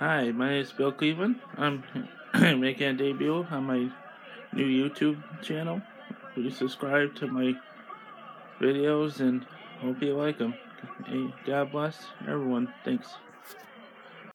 Hi, my name is Bill Cleveland. I'm making a debut on my new YouTube channel. Please subscribe to my videos and hope you like them. God bless everyone. Thanks.